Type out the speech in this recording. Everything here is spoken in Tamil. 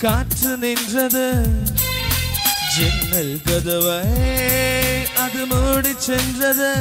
காற்று நின்றது. ஜன்னல் கதவை அது மூடி சென்றது.